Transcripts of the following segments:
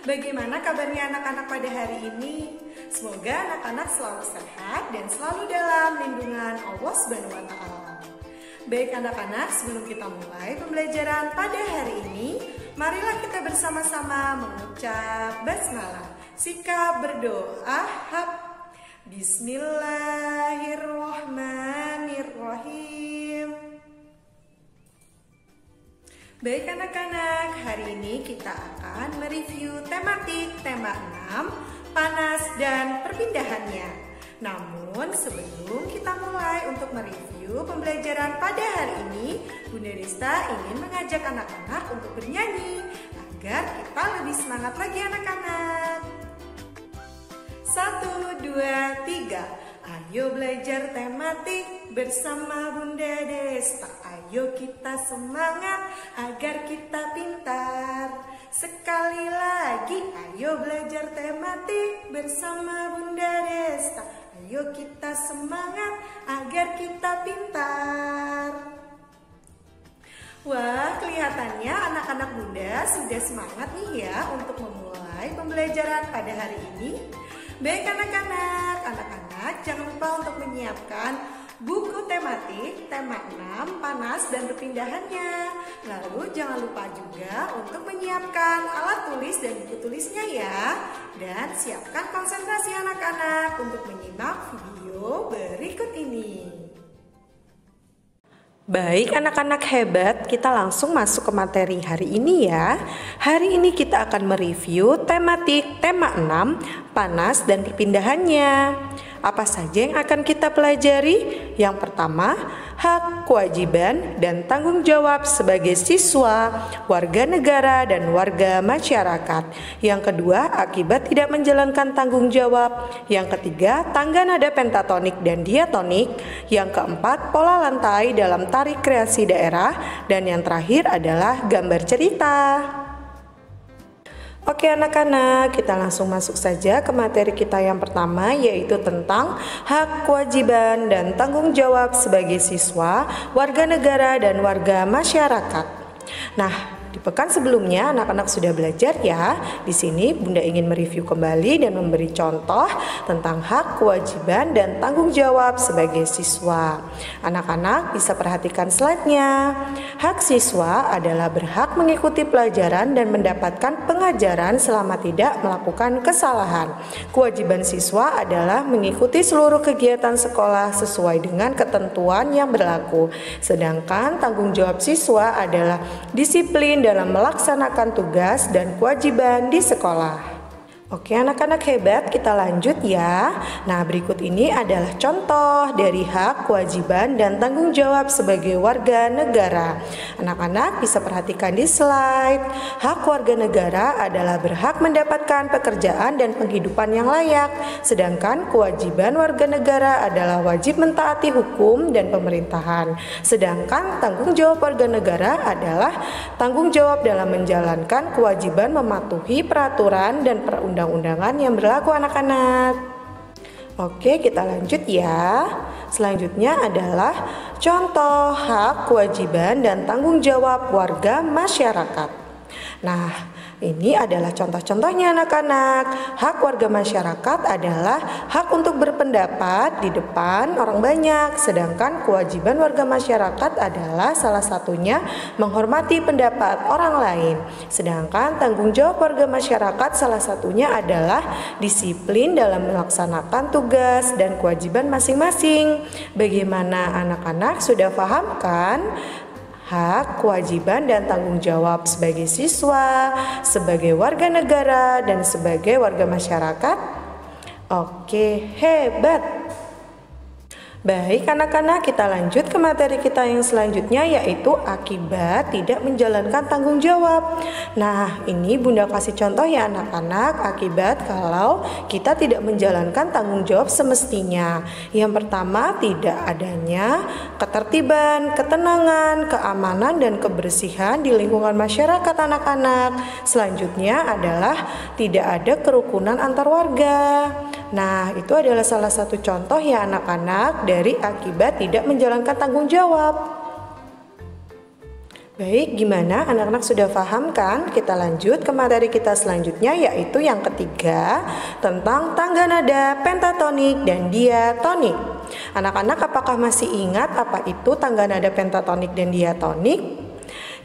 Bagaimana kabarnya anak-anak pada hari ini? Semoga anak-anak selalu sehat dan selalu dalam lindungan Allah Subhanahu wa taala. Baik anak-anak, sebelum kita mulai pembelajaran pada hari ini, marilah kita bersama-sama mengucap basmalah. Sikap berdoa hab Bismillahirrahmanirrahim. Baik anak-anak, hari ini kita akan mereview tematik tema 6, panas dan perpindahannya. Namun sebelum kita mulai untuk mereview pembelajaran pada hari ini, Bunda Rista ingin mengajak anak-anak untuk bernyanyi agar kita lebih semangat lagi anak-anak. Satu, dua, tiga. Ayo belajar tematik bersama Bunda Desta. Ayo kita semangat agar kita pintar. Sekali lagi, ayo belajar tematik bersama Bunda Desta. Ayo kita semangat agar kita pintar. Wah, kelihatannya anak-anak Bunda sudah semangat nih ya untuk memulai pembelajaran pada hari ini. Baik anak-anak, anak-anak jangan lupa untuk menyiapkan buku tematik tema 6 panas dan perpindahannya. Lalu jangan lupa juga untuk menyiapkan alat tulis dan buku tulisnya ya. Dan siapkan konsentrasi anak-anak untuk menyimak video berikut ini. Baik anak-anak hebat, kita langsung masuk ke materi hari ini ya. Hari ini kita akan mereview tematik tema 6, panas dan perpindahannya. Apa saja yang akan kita pelajari? Yang pertama, hak, kewajiban, dan tanggung jawab sebagai siswa, warga negara, dan warga masyarakat. Yang kedua, akibat tidak menjalankan tanggung jawab. Yang ketiga, tangga nada pentatonik dan diatonik. Yang keempat, pola lantai dalam tarik kreasi daerah. Dan yang terakhir adalah gambar cerita. Oke anak-anak, kita langsung masuk saja ke materi kita yang pertama yaitu tentang hak, kewajiban, dan tanggung jawab sebagai siswa, warga negara, dan warga masyarakat. Nah, di pekan sebelumnya anak-anak sudah belajar ya. Di sini Bunda ingin mereview kembali dan memberi contoh tentang hak, kewajiban dan tanggung jawab sebagai siswa. Anak-anak bisa perhatikan slide-nya. Hak siswa adalah berhak mengikuti pelajaran dan mendapatkan pengajaran selama tidak melakukan kesalahan. Kewajiban siswa adalah mengikuti seluruh kegiatan sekolah sesuai dengan ketentuan yang berlaku. Sedangkan tanggung jawab siswa adalah disiplin dalam melaksanakan tugas dan kewajiban di sekolah. Oke anak-anak hebat kita lanjut ya. Nah berikut ini adalah contoh dari hak, kewajiban, dan tanggung jawab sebagai warga negara. Anak-anak bisa perhatikan di slide. Hak warga negara adalah berhak mendapatkan pekerjaan dan penghidupan yang layak Sedangkan kewajiban warga negara adalah wajib mentaati hukum dan pemerintahan. Sedangkan tanggung jawab warga negara adalah tanggung jawab dalam menjalankan kewajiban mematuhi peraturan dan perundang undang-undangan yang berlaku anak-anak. Oke, kita lanjut ya. Selanjutnya adalah contoh hak, kewajiban, dan tanggung jawab warga masyarakat. Nah, ini adalah contoh-contohnya anak-anak. Hak warga masyarakat adalah hak untuk berpendapat di depan orang banyak, sedangkan kewajiban warga masyarakat adalah salah satunya menghormati pendapat orang lain. Sedangkan tanggung jawab warga masyarakat salah satunya adalah disiplin dalam melaksanakan tugas dan kewajiban masing-masing. Bagaimana anak-anak sudah paham kan? Hak, kewajiban, dan tanggung jawab sebagai siswa, sebagai warga negara, dan sebagai warga masyarakat. Oke, hebat! Baik anak-anak kita lanjut ke materi kita yang selanjutnya yaitu akibat tidak menjalankan tanggung jawab. Nah ini bunda kasih contoh ya anak-anak akibat kalau kita tidak menjalankan tanggung jawab semestinya. Yang pertama tidak adanya ketertiban, ketenangan, keamanan dan kebersihan di lingkungan masyarakat anak-anak. Selanjutnya adalah tidak ada kerukunan antar warga Nah, itu adalah salah satu contoh ya anak-anak dari akibat tidak menjalankan tanggung jawab. Baik, gimana anak-anak sudah paham kan? Kita lanjut ke materi kita selanjutnya yaitu yang ketiga tentang tangga nada pentatonik dan diatonik. Anak-anak apakah masih ingat apa itu tangga nada pentatonik dan diatonik?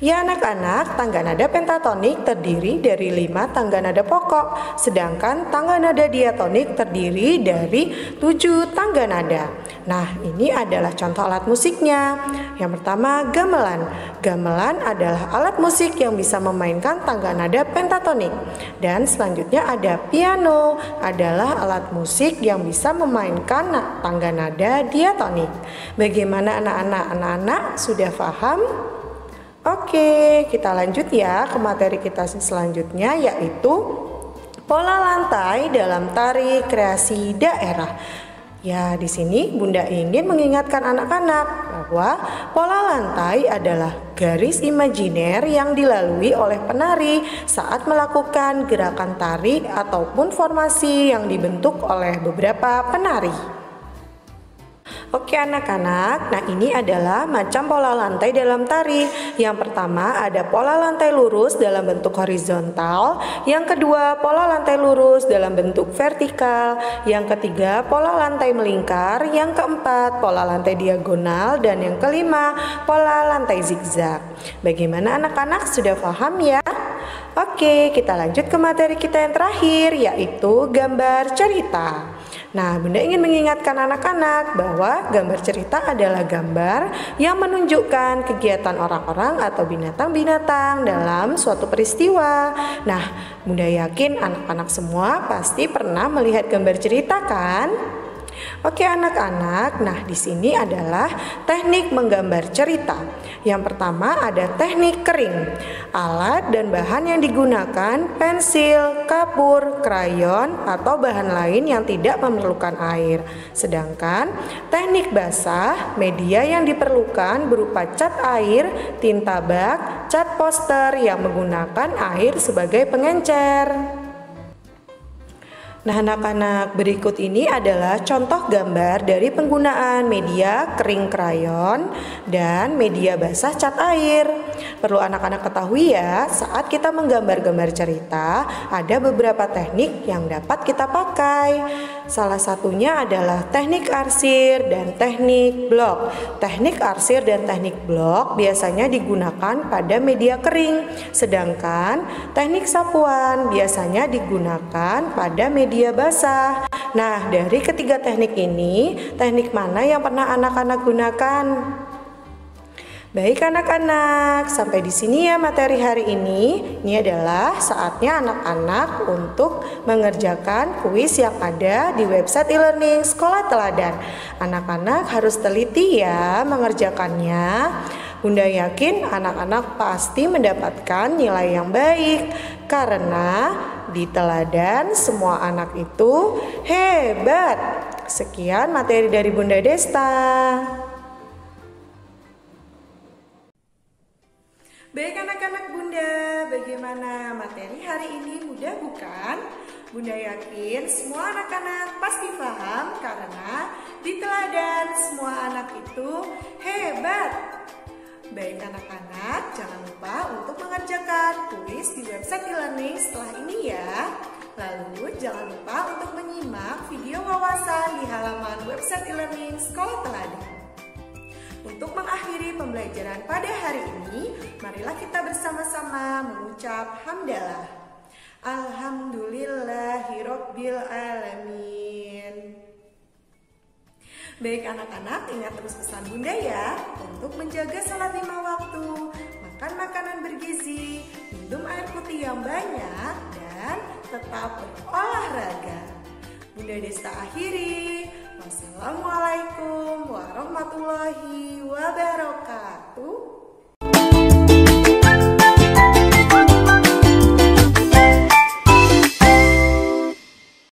Ya anak-anak, tangga nada pentatonik terdiri dari lima tangga nada pokok, sedangkan tangga nada diatonik terdiri dari tujuh tangga nada. Nah, ini adalah contoh alat musiknya. Yang pertama, gamelan. Gamelan adalah alat musik yang bisa memainkan tangga nada pentatonik. Dan selanjutnya ada piano, adalah alat musik yang bisa memainkan tangga nada diatonik. Bagaimana anak-anak? Anak-anak sudah paham? Oke, kita lanjut ya ke materi kita selanjutnya yaitu pola lantai dalam tari kreasi daerah. Ya, di sini Bunda ingin mengingatkan anak-anak bahwa pola lantai adalah garis imajiner yang dilalui oleh penari saat melakukan gerakan tari ataupun formasi yang dibentuk oleh beberapa penari. Oke anak-anak, nah ini adalah macam pola lantai dalam tari. Yang pertama ada pola lantai lurus dalam bentuk horizontal, yang kedua pola lantai lurus dalam bentuk vertikal, yang ketiga pola lantai melingkar, yang keempat pola lantai diagonal, dan yang kelima pola lantai zigzag. Bagaimana anak-anak sudah paham ya? Oke, kita lanjut ke materi kita yang terakhir yaitu gambar cerita. Nah, Bunda ingin mengingatkan anak-anak bahwa gambar cerita adalah gambar yang menunjukkan kegiatan orang-orang atau binatang-binatang dalam suatu peristiwa. Nah, Bunda yakin anak-anak semua pasti pernah melihat gambar cerita kan? Oke anak-anak, nah di sini adalah teknik menggambar cerita. Yang pertama ada teknik kering. Alat dan bahan yang digunakan pensil, kapur, krayon atau bahan lain yang tidak memerlukan air. Sedangkan teknik basah, media yang diperlukan berupa cat air, tinta bak, cat poster yang menggunakan air sebagai pengencer. Nah, anak-anak, berikut ini adalah contoh gambar dari penggunaan media kering krayon dan media basah cat air. Perlu anak-anak ketahui ya, saat kita menggambar-gambar cerita, ada beberapa teknik yang dapat kita pakai. Salah satunya adalah teknik arsir dan teknik blok. Teknik arsir dan teknik blok biasanya digunakan pada media kering, sedangkan teknik sapuan biasanya digunakan pada media basah. Nah, dari ketiga teknik ini, teknik mana yang pernah anak-anak gunakan? Baik anak-anak, sampai di sini ya materi hari ini. Ini adalah saatnya anak-anak untuk mengerjakan kuis yang ada di website e-learning Sekolah Teladan. Anak-anak harus teliti ya mengerjakannya. Bunda yakin anak-anak pasti mendapatkan nilai yang baik karena di teladan semua anak itu hebat. Sekian materi dari Bunda Desta. Baik anak-anak Bunda, bagaimana materi hari ini mudah bukan? Bunda yakin semua anak-anak pasti paham karena di teladan semua anak itu hebat. Baik anak-anak, jangan lupa untuk mengerjakan tulis di website e-learning setelah ini ya. Lalu jangan lupa untuk menyimak video wawasan di halaman website e-learning Sekolah Teladan. Untuk mengakhiri pembelajaran pada hari ini, marilah kita bersama-sama mengucap hamdalah. Alhamdulillahirabbil alamin. Baik anak-anak, ingat terus pesan bunda ya Untuk menjaga salat lima waktu Makan makanan bergizi Minum air putih yang banyak Dan tetap berolahraga Bunda Desta akhiri Wassalamualaikum warahmatullahi wabarakatuh